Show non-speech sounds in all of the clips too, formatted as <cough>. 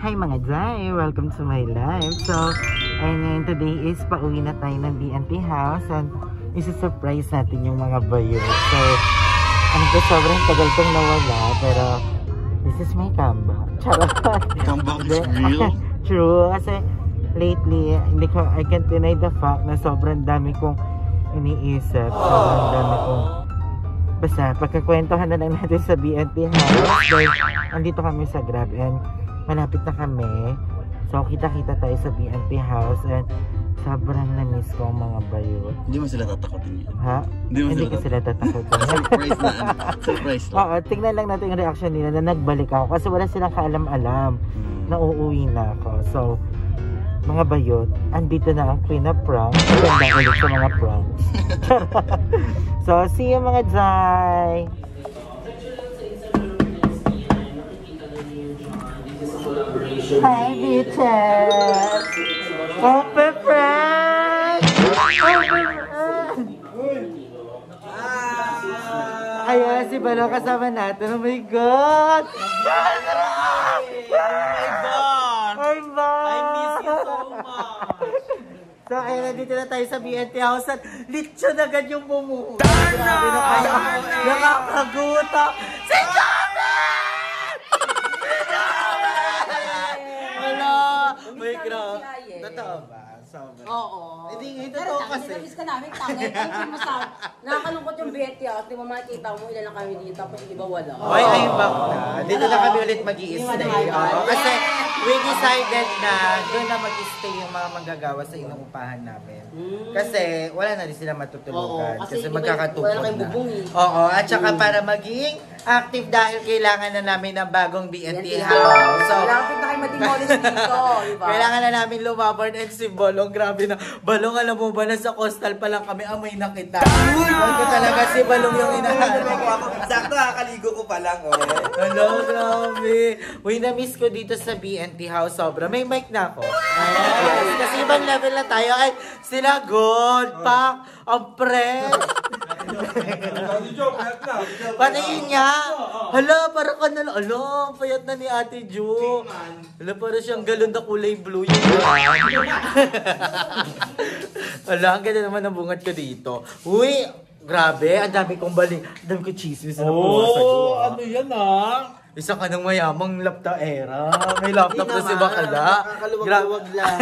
Hi mga Jai! Welcome to my life. So, and then today is pauwi na tayo ng BNP house and isi-surprise natin yung mga bayo. So, ano ko sobrang tagal kong nawala pero this is my comeback. <laughs> Charot! Comeback is real? <laughs> True. Kasi lately, hindi ko, I can't deny the fact na sobrang dami kong iniisip. Sobrang dami kong Basta, pagkakwentuhan na lang natin sa BNP House. Dahil, andito kami sa Grab and malapit na kami. So, kita-kita tayo sa BNP House and sobrang na-miss ko ang mga bayot. Hindi mo sila tatakotin yan. Ha? Hindi mo Hindi sila ko sila tatakotin. <laughs> Surprise na ano. Surprise lang. Oo, tingnan lang natin yung reaction nila na nagbalik ako kasi wala silang kaalam-alam Hmm. na uuwi na ako. So, mga bayot, andito na ang Queen of Prank. Maganda ulit sa mga pranks. <laughs> <laughs> so, see you mga Jai! Hi, bitches! Open prank! Open si Balo kasama natin. Oh my God! my God! Hi! I miss you so much! So, ayun, nandito na tayo sa BNT House at lechon agad yung bumuha. Grabe na kayo. Nakakagutom. Si Janet! Si Janet! Wala. May grabe. Totoo ba? Sobra. Oo. Hindi, hindi Pero totoo kasi. kasi. Namiss ka namin, tangin. Ay, hindi mo sa... Nakakalungkot yung Betty ah. Di mo makikita mo, ilan lang kami dito, tapos iba wala. Hoy, ayun ba na? Dito na kami ulit mag-i-stay. Oo, kasi we decided na doon na mag-stay yung mga manggagawa sa inuupahan namin. Kasi wala na rin sila matutulugan. Oo, kasi kasi iba- magkakatulog wala kayong na. bubong eh. Oo, at saka para maging active dahil kailangan na namin ng bagong BNT house. So, Malapit na kayo ma-demolish dito, di ba? kailangan na namin lumaban and si Balong, grabe na. Balong, alam mo ba na sa coastal pa lang kami, amoy na kita. Uy! ko talaga si Balong yung inahanap ko. Sakto, kakaligo ko pa lang, oh. Hello, grabe. Uy, na-miss ko dito sa BNT house. Sobra. May mic na ako. Yes, kasi ibang level na tayo. Ay, sila gold, pak, ang press. Patingin niya. Hala, parang ka na Hala, ang payat na ni Ate Jo. Hala, parang siyang galon na kulay blue yun. <laughs> Hala, ang ganda naman ng bungat ko dito. Uy, grabe, ang dami kong bali. Ang dami kong chismis na nakuha sa Jo. Oh, ah. ano yan, ah? Isa ka ng mayamang lapta era. May laptop na si Bakala. Nakakaluwag-luwag lang.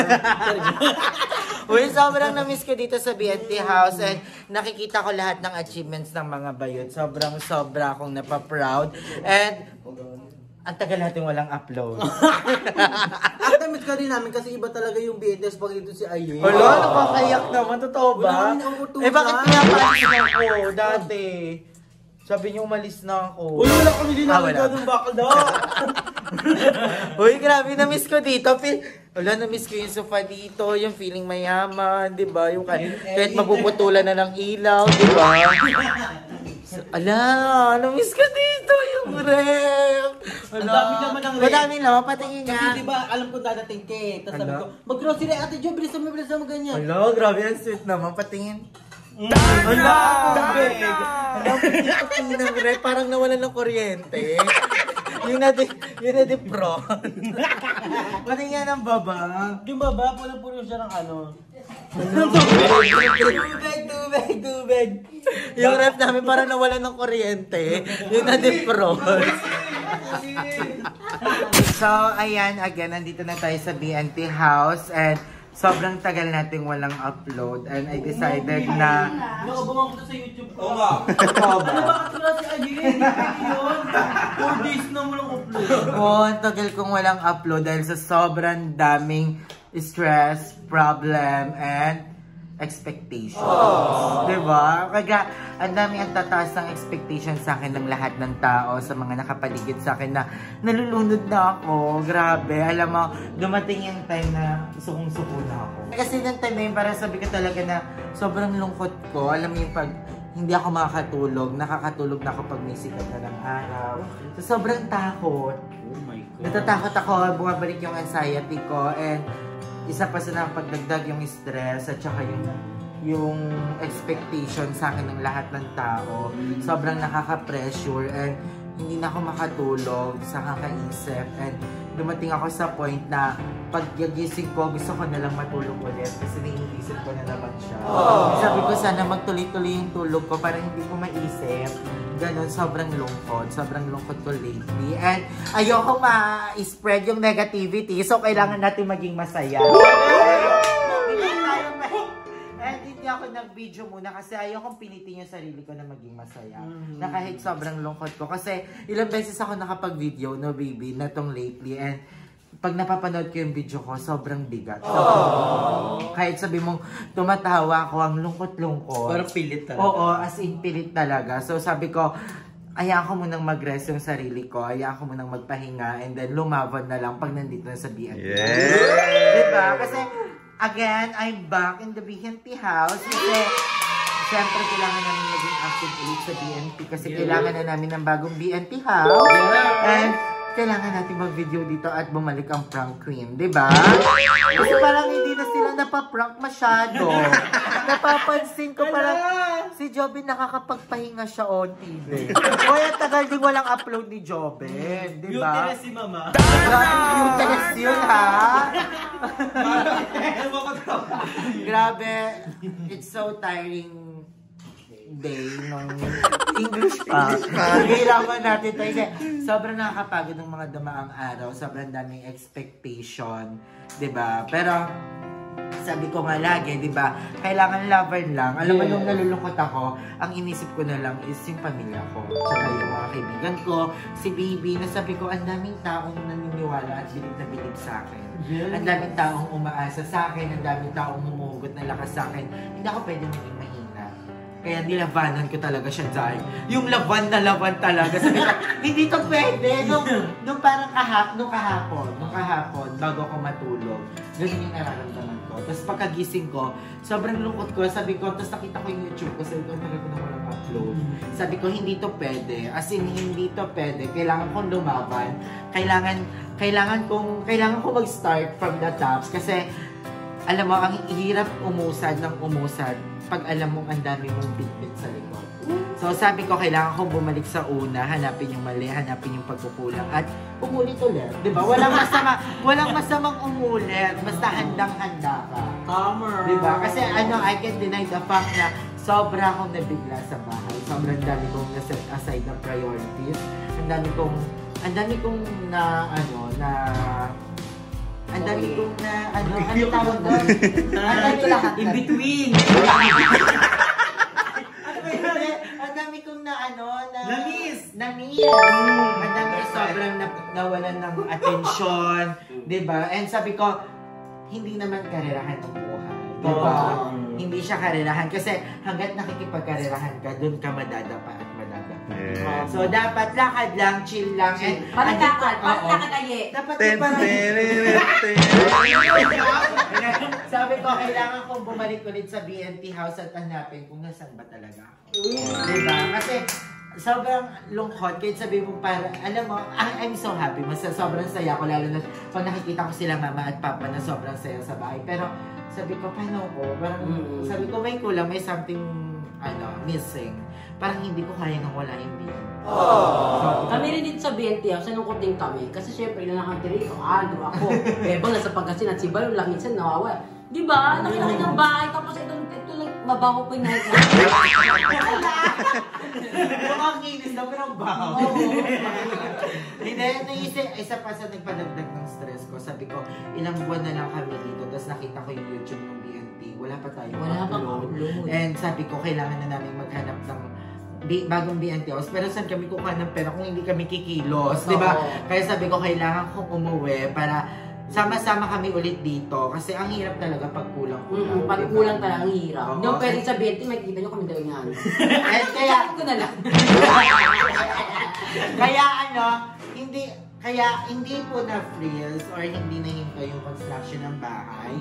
<laughs> Uy, sobrang na-miss ko dito sa BNT House and nakikita ko lahat ng achievements ng mga bayot. Sobrang sobra akong napaproud. And ang tagal natin walang upload. <laughs> At na-miss ka din namin kasi iba talaga yung BNS pag ito si Ayen. Wala, nakakayak naman. Totoo ba? Wala. Eh, bakit pinapansin ako dati? Sabi niyo umalis na ako. Uy, wala kami din Ah, wala. ganun bakal daw. <laughs> Uy, grabe, na-miss ko dito. Feel, wala, na-miss ko yung sofa dito, yung feeling mayaman, di ba? Yung kahit, kahit mapuputulan na ng ilaw, di ba? So, ala, na-miss ko dito yung rep. Ang dami naman ng rep. Madami naman, patingin Kasi nga. di ba, alam ko dadating ka eh. Tapos sabi ko, mag-grocery ate Jo, bilisan mo, bilisan mo ganyan. Ala, grabe, ang sweet naman, patingin. Ala, tubig. Ala, patingin ng parang nawalan ng kuryente. yung na yung na pro. patingin nga ng baba. Yung baba, puno-puno siya ng ano. Tubig, tubig, tubig. Yung ref namin parang nawalan ng kuryente. Yung na-defrost. so, ayan, again, nandito na tayo sa BNT house and sobrang tagal nating walang upload and I decided na Nakabangan ko to sa YouTube ko. Oo nga. Ano ba katulad si Ayen? Yun. Four days na mo lang upload. Oo, ang tagal kong walang upload dahil sa sobrang daming stress, problem, and expectations. Diba? Kaya ang dami ang tataas ng expectation sa akin ng lahat ng tao, sa mga nakapaligid sa akin na nalulunod na ako. Grabe. Alam mo, dumating yung time na sukong-suko na ako. Kasi ng time na yun, parang sabi ko talaga na sobrang lungkot ko. Alam mo yung pag hindi ako makakatulog, nakakatulog na ako pag may sikat na ng araw. So, sobrang takot. Oh my God. Natatakot ako, bumabalik yung anxiety ko, and isa pa sa nakapagdagdag yung stress at saka yung yung expectation sa akin ng lahat ng tao. Sobrang nakaka-pressure and hindi na ako makatulog sa kakaisip and dumating ako sa point na pag gigising ko, gusto ko na lang matulog ulit kasi naiisip ko na naman siya. Sabi ko sana magtuloy-tuloy yung tulog ko para hindi ko maisip. Ganon, sobrang lungkot. Sobrang lungkot ko lately. And ayoko ma-spread yung negativity, so kailangan natin maging masaya. Ako nag-video muna kasi ayokong pilitin yung sarili ko na maging masaya. Na kahit sobrang lungkot ko. Kasi ilang beses ako nakapag-video, no baby, na tong lately. And pag napapanood ko yung video ko, sobrang bigat. So, kahit sabi mong tumatawa ako, ang lungkot-lungkot. Parang pilit talaga. Oo, as in pilit talaga. So sabi ko, ayaan ko munang mag-rest yung sarili ko, ayaan ko munang magpahinga, and then lumaban na lang pag nandito na sa BNT. Yeah! Diba? Kasi, again, I'm back in the BNT house. Kasi, Siyempre, kailangan namin maging active ulit sa BNT kasi kailangan na namin ng bagong BNT house. And kailangan natin mag-video dito at bumalik ang prank queen, di ba? Kasi parang hindi na sila napaprank masyado. <laughs> Napapansin ko parang si Jobin nakakapagpahinga siya on TV. Ang tagal din walang upload ni Jobin, di ba? si mama. Yung text yun, ha? <laughs> Grabe, it's so tiring day nung <laughs> English pa. Hirapan natin tayo. Kasi sobrang nakakapagod ng mga damaang araw. Sobrang daming expectation. ba Pero, sabi ko nga lagi, di ba, kailangan lover lang. Alam mo, nung nalulungkot ako, ang inisip ko na lang is yung pamilya ko. Tsaka yung mga kaibigan ko, si baby, na sabi ko, ang daming taong naniniwala at bilib na bilib sa akin. Ang daming taong umaasa sa akin, ang daming taong humuhugot ng lakas sa akin. Hindi ako pwede maging mahina. Kaya nilabanan ko talaga siya dahil yung laban na laban talaga. Sabi ko, <laughs> hindi to pwede. Nung, nung parang kahap, nung kahapon, nung kahapon, bago ako matulog, ganun yung nararamdaman ko. Tapos pagkagising ko, sobrang lungkot ko. Sabi ko, tapos nakita ko yung YouTube ko, sabi ko, ko na walang upload. Sabi ko, hindi to pwede. As in, hindi to pwede. Kailangan kong lumaban. Kailangan, kailangan kong, kailangan kong mag-start from the tops. Kasi, alam mo, ang hirap umusad ng umusad pag alam mong ang dami mong bitbit sa likod. So sabi ko, kailangan kong bumalik sa una, hanapin yung mali, hanapin yung pagkukulang, at umulit ulit. Di ba? Walang masama, <laughs> walang masamang umulit, basta handang-handa ka. Tama. Di ba? Kasi ano, I can deny the fact na sobra akong nabigla sa bahay. Sobrang dami kong naset aside ng priorities. Ang dami kong, ang dami kong na, ano, na, <laughs> ang dami kong na, ano, ano tawag doon? Ang dami lahat. In between. Hindi, Ang dami kong na ano, na... Na-miss. Na-miss. Ang dami sobrang na, nawalan ng atensyon. <laughs> di ba? And sabi ko, hindi naman karerahan ang buhay. Di ba? Oo. Hindi siya karerahan. Kasi hanggat nakikipagkarerahan ka, doon ka madadapa. Yeah. So, dapat lakad lang, chill lang. And, Parang lakad, parang oo. lakad aye. Dapat Ten, yung parang... <laughs> Sabi ko, kailangan kong bumalik ulit sa BNT house at hanapin kung nasaan ba talaga ako. Diba? Kasi sobrang lungkot. Kahit sabi mo para, alam mo, I- I'm so happy. Mas sobrang saya ko. Lalo na pag nakikita ko sila mama at papa na sobrang saya sa bahay. Pero sabi ko, paano ko? Parang, Mm. sabi ko, may kulang, may something, ano, missing. Parang hindi ko kaya nang wala yung BNT. So, Kami rin dito sa BNT House, nalungkot din kami. Kasi syempre, na nakatiri ko, Aldo, ako. <laughs> Bebang nasa Pangasinan, si Bayo lang minsan nawawala. Di ba? Nakilaki ng bahay, tapos ito, ito lang, mabaho pa yung night Mukhang <laughs> kinis na pero baho. Hindi, naisip, isa pa sa nagpadagdag ng stress ko. Sabi ko, ilang buwan na lang kami dito. Tapos nakita ko yung YouTube ng BNT. Wala pa tayo Wala pang upload. And sabi ko, kailangan na namin maghanap ng bagong BNT house. Pero saan kami kukuha ng pera kung hindi kami kikilos? Di ba? Kaya sabi ko, kailangan kong umuwi para sama-sama kami ulit dito. Kasi ang hirap talaga pag kulang-kulang. Mm, pag di ba? kulang talaga ang hirap. Oo. Hindi mo pwedeng sa BNT, makikita nyo kami daw nga. Kaya ko na lang. <laughs> kaya ano, hindi kaya hindi po na frills or hindi na hinto yung construction ng bahay.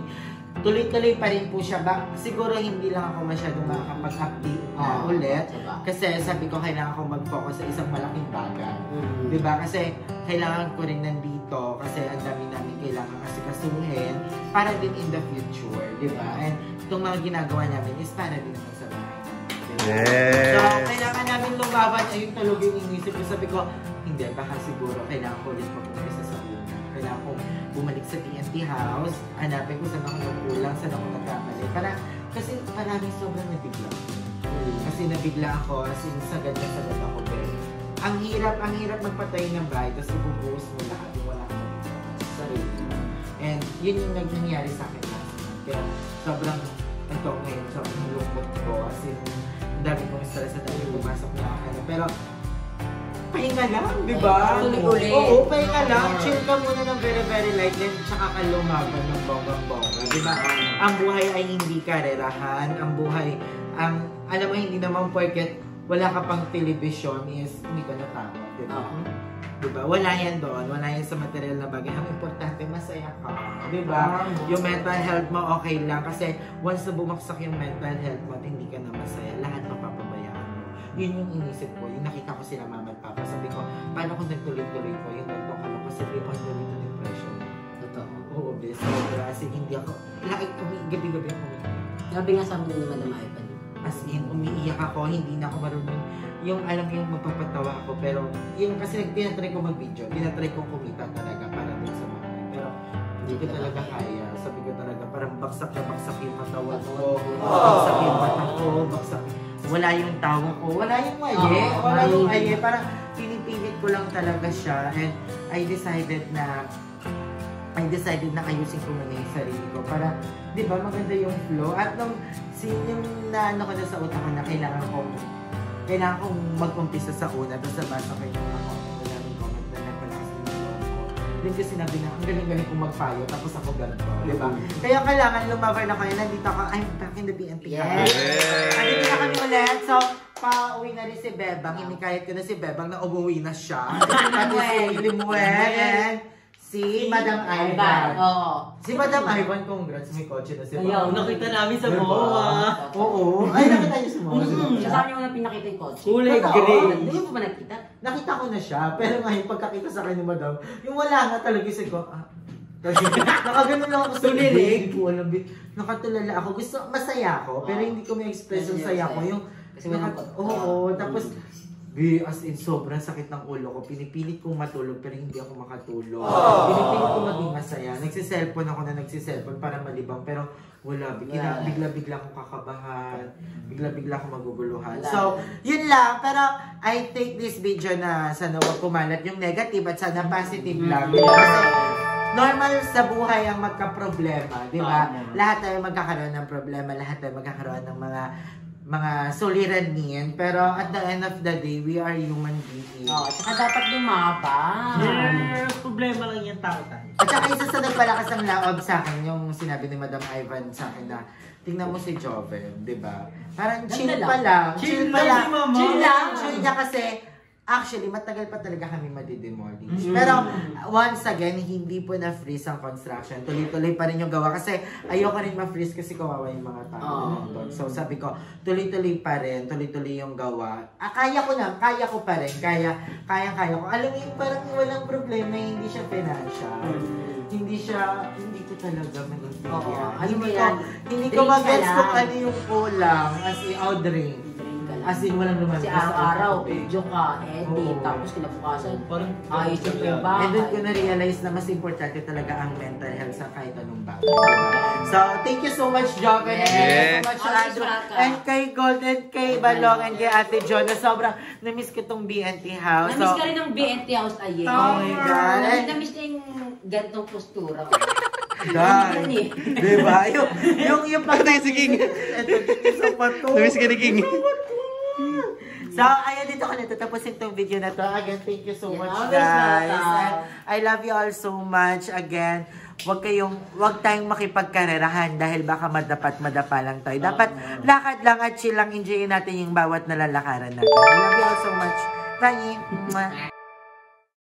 Tuloy-tuloy pa rin po siya. Ba, siguro hindi lang ako masyadong makakapag-update na Oo, ulit. diba? Kasi sabi ko kailangan ko mag-focus sa isang malaking bagay. Mm. Di ba? Kasi kailangan ko rin nandito kasi ang dami namin kailangan kasi kasuhin para din in the future. Di ba? And itong mga ginagawa namin is para din sa bahay. Diba? Yes. So, kailangan namin lumaban. Ayun talaga yung inisip ko. Sabi ko, hindi, baka siguro kailangan ko ulit mag-umpisa sa una. kailangan kong bumalik sa TNT house, hanapin ko saan ako nagkulang, saan ako nagkamali. Para, kasi maraming sobrang nabigla. Kasi nabigla ako, as in, sagad na sagad ako. Pero, ang hirap, ang hirap magpatay ng bahay, tapos ibubuhos mo lahat yung wala sa sarili. And yun yung nangyayari sa akin last. Kaya sobrang, ito ngayon, sobrang lungkot ko. As in, ang dami kong stress at dami pumasok na ano. Pero, pahinga lang, di ba? Tuloy-ulit. Oo, pahinga lang. Chill ka muna ng very, very light. Then, tsaka ka lumaban ng bonggang-bongga. Di ba? Ang buhay ay hindi karerahan. Ang buhay, ang, alam mo, hindi naman porket wala ka pang television is hindi ka natakot. Di ba? Oo. Di ba? Wala yan doon. Wala yan sa material na bagay. Ang importante, masaya ka. Di ba? Yung mental health mo, okay lang. Kasi once na bumaksak yung mental health mo Yun yung inisip ko. Yung nakita ko sila mama at papa. Sabi ko, paano kung nagtuloy-tuloy ko? Yung nagtong ako kasi di ko tuloy to depression. Totoo. Oo, bes. Sobra. Kasi hindi ako, like, gabi-gabi ako. Sabi nga sa amin ni Madam Ivan. As in, umiiyak ako, hindi na ako marunong yung alam yung magpapatawa ako pero yung kasi tinatry ko mag-video, tinatry ko kumita talaga para dun sa mga pero hindi ko talaga kaya. Sabi ko talaga parang baksak na baksak yung katawan ko, baksak yung mata ko, baksak wala yung tawa ko, wala yung aye, Oo, wala yung mahilig. aye, parang pinipilit ko lang talaga siya and I decided na I decided na ayusin ko muna yung sarili ko para, di ba, maganda yung flow. At nung, si, yung na ano ko na sa utak ko na kailangan kong, kailangan kong mag-umpisa sa una, tapos sa basa ko yung Then kasi sinabi na, ang galing-galing kong magpayo, tapos ako ganito, di ba? Kaya kailangan lumaver na kayo, nandito ako, I'm back in the BNP. Yes. Nandito na kami ulit, so, pauwi na rin si Bebang, hinikayat ko na si Bebang na umuwi na siya. <laughs> Pati si Limuel and si Madam Ivan. Oo. Si Madam Ivan, congrats, may kotse na si Ayaw, Bang. Nakita namin sa Diba? MOA. Oo. Ay, nakita niyo si Mama. Mm, sa amin yung na pinakita yung kotse. Kulay Totoo. green. Hindi mo pa nakita? Nakita ko na siya, pero ngayon pagkakita sa akin ni Madam, yung wala nga talaga isip ko, ah, kasi <laughs> nakaganon lang ako sa Tulilig. nakatulala ako. Gusto, masaya ako, pero hindi ko ma-express yung saya ko. Yung, Kasi walang Oo, tapos, Bi, as in, sobrang sakit ng ulo ko. Pinipilit kong matulog pero hindi ako makatulog. Pinipilit ko maging masaya. Nagsiselfon ako na nagsiselfon para malibang pero wala. Bigla, Wala. bigla-bigla akong kakabahan. Bigla-bigla akong maguguluhan. Wala. So, yun lang. Pero I take this video na sana wag kumalat yung negative at sana positive lang. Kasi normal sa buhay ang magka-problema, di ba? Lahat tayo magkakaroon ng problema, lahat tayo magkakaroon ng mga mga suliranin, pero at the end of the day, we are human beings. Oo, tsaka dapat lumabang. Yeah, problema lang yung tao tayo. At saka isa sa nagpalakas ng laob sa akin, yung sinabi ni Madam Ivan sa akin na, tingnan mo si Joven, di ba? Parang chill Ganda lang. pa lang. Chill pa lang lang. si. Chill lang. Chill niya kasi, actually, matagal pa talaga kami madidemolish. Pero, once again, hindi po na-freeze ang construction. Tuloy-tuloy pa rin yung gawa. Kasi, ayoko rin ma-freeze kasi kawawa yung mga tao na nandun. So, sabi ko, tuloy-tuloy pa rin. Tuloy-tuloy yung gawa. Ah, kaya ko na. Kaya ko pa rin. Kaya, kaya-kaya ko. Alam mo yung parang walang problema. Hindi siya financial. Hindi siya, hindi ko talaga maintindihan. Oo. Ano Hindi ba ko, yan? hindi ko mag-gets kung ano yung kulang. As in, oh, drink. As in, walang lumalabas. Kasi araw-araw, ko, video ka, edit, Oo. tapos kinabukasan, Parang ayos yung Yeah. bahay. And doon ko na-realize na mas importante talaga ang mental health sa kahit anong bagay. diba? So, thank you so much, Joven. And thank you so much, Always Andrew. welcome. And kay Golden, kay Balong, and kay Ate Jo, na sobrang na-miss ko tong BNT house. Namiss So, ka rin ng BNT House ayen. Oh my God. Namiss namiss na yung gantong postura. God. Yan eh. Diba? Yung, yung, yung pag... Yung si King. Ito sa pato. Namiss ka ni King. So, ayan, dito ko natatapusin tong video na to. Again, thank you so much, guys. And I love you all so much. Again, wag kayong, wag tayong makipagkarerahan dahil baka madapat madapa lang tayo. Dapat lakad lang at chill lang, enjoyin natin yung bawat nalalakaran natin. I love you all so much. Bye!